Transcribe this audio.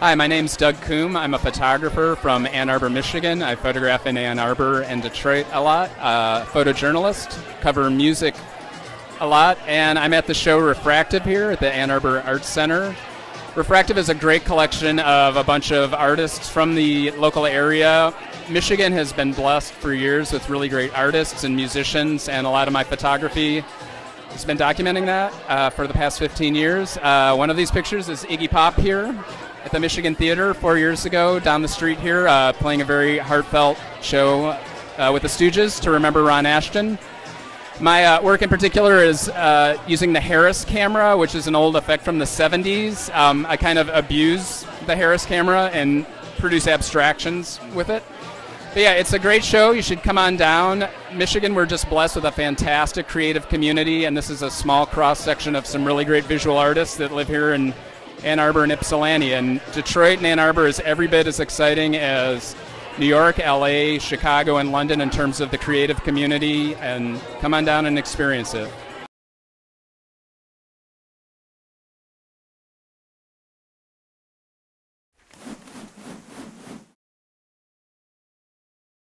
Hi, my name's Doug Coombe. I'm a photographer from Ann Arbor, Michigan. I photograph in Ann Arbor and Detroit a lot. Uh, photojournalist, cover music a lot, and I'm at the show Refractive here at the Ann Arbor Arts Center. Refractive is a great collection of a bunch of artists from the local area. Michigan has been blessed for years with really great artists and musicians, and a lot of my photography has been documenting that uh, for the past 15 years. Uh, one of these pictures is Iggy Pop here at the Michigan Theater four years ago down the street here, uh, playing a very heartfelt show uh, with the Stooges to remember Ron Asheton. My uh, work in particular is uh, using the Harris camera, which is an old effect from the 70s. Um, I kind of abuse the Harris camera and produce abstractions with it. But yeah, it's a great show. You should come on down. Michigan, we're just blessed with a fantastic creative community, and this is a small cross section of some really great visual artists that live here in Ann Arbor and Ypsilanti. And Detroit and Ann Arbor is every bit as exciting as New York, LA, Chicago, and London in terms of the creative community. And come on down and experience it.